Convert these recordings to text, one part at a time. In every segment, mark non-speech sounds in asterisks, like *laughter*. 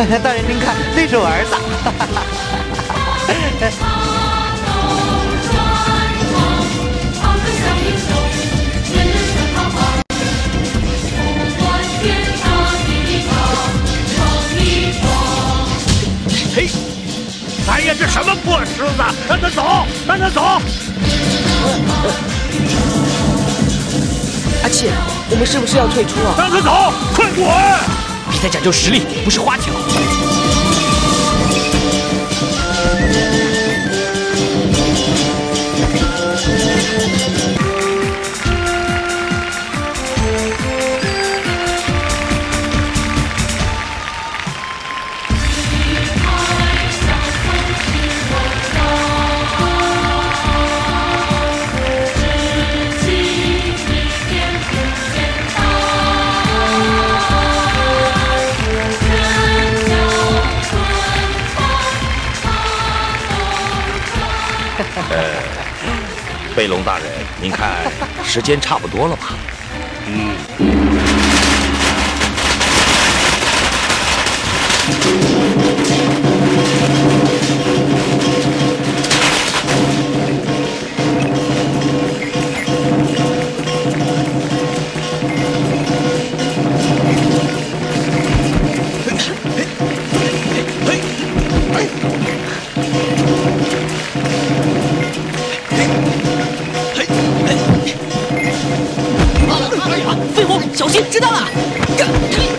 *laughs* 大人您看，那是我儿子。*laughs* 嘿，哎呀，这什么破狮子？让他走，让他走！阿七，我们是不是要退出啊？让他走，快滚！在讲究实力，不是花巧。*laughs* 呃飞龙大人，您看时间差不多了吧？嗯。小心！知道了。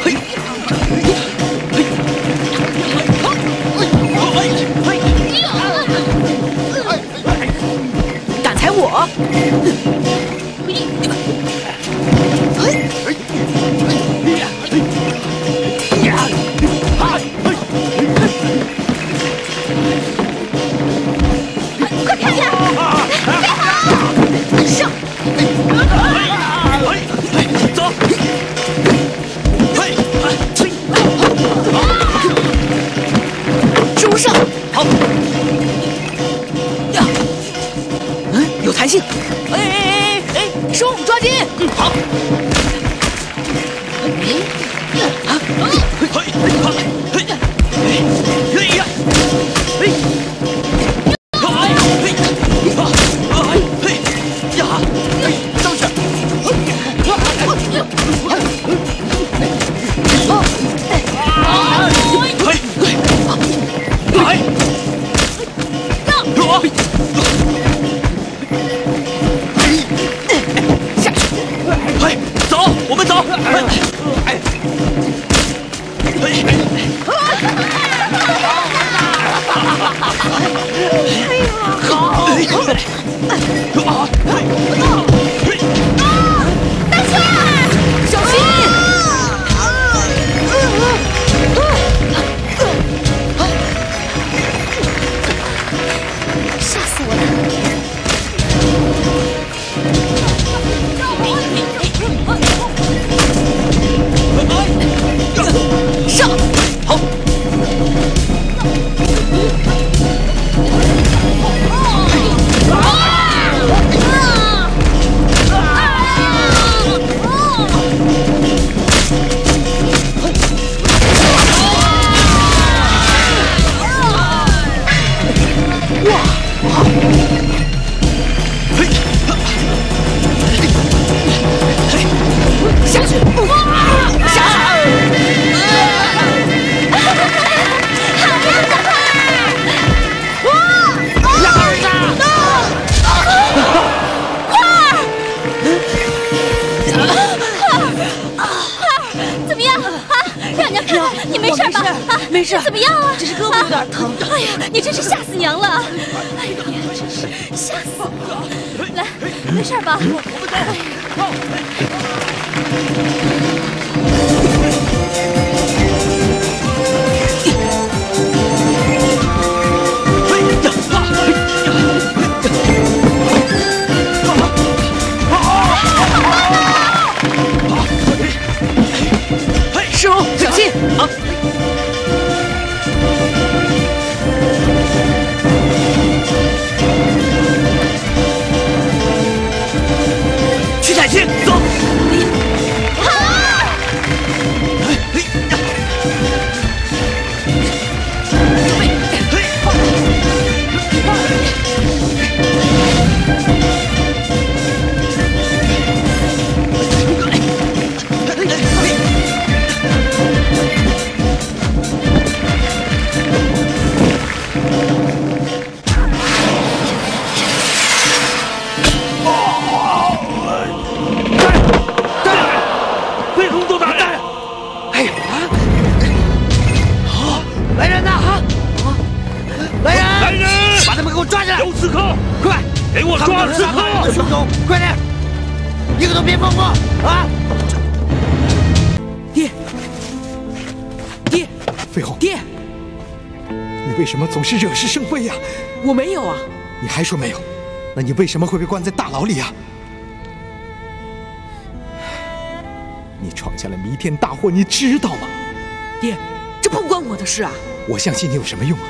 没事吧？啊，没事怎么样啊？只是胳膊有点疼。哎呀，你真是吓死娘了！哎呀，真是吓死我！来，没事吧？师小快给我抓刺客！兄弟，快点，一个都别放过啊！爹，爹，飞鸿，爹，你为什么总是惹是生非呀？我没有啊。你还说没有？那你为什么会被关在大牢里呀？你闯下了弥天大祸，你知道吗？爹，这不关我的事啊！我相信你有什么用啊？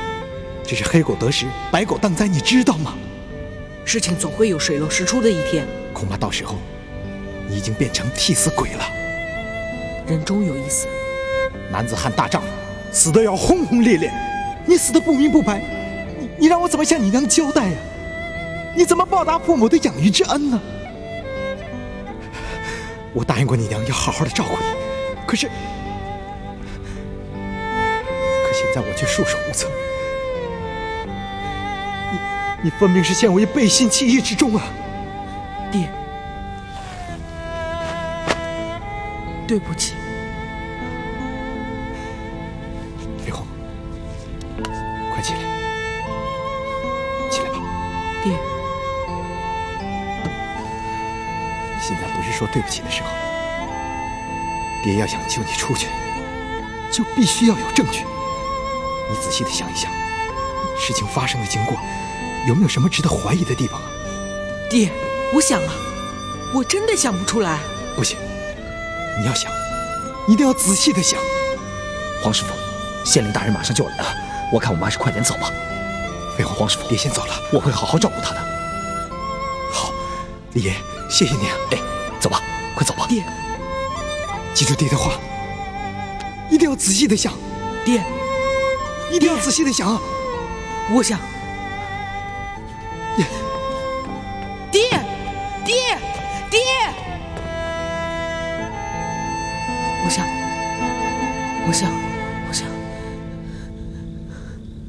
这是黑狗得食，白狗当灾，你知道吗？事情总会有水落石出的一天。恐怕到时候，你已经变成替死鬼了。人终有一死，男子汉大丈夫，死的要轰轰烈烈。你死的不明不白，你你让我怎么向你娘交代呀？你怎么报答父母的养育之恩呢？我答应过你娘要好好的照顾你，可是，可现在我却束手无策。你你分明是陷我于背信弃义之中啊！爹，对不起。飞鸿，快起来，起来吧。爹，现在不是说对不起的时候。爹要想救你出去，就必须要有证据。你仔细的想一想，事情发生的经过，有没有什么值得怀疑的地方啊？爹，我想啊，我真的想不出来。不行，你要想，一定要仔细的想。黄师傅，县令大人马上就来了，我看我们还是快点走吧。废话，黄师傅，爹先走了，我会好好照顾他的。好，李爷，谢谢你啊。哎，走吧，快走吧。爹，记住爹的话，一定要仔细的想。爹，一定要仔细的想啊。我想，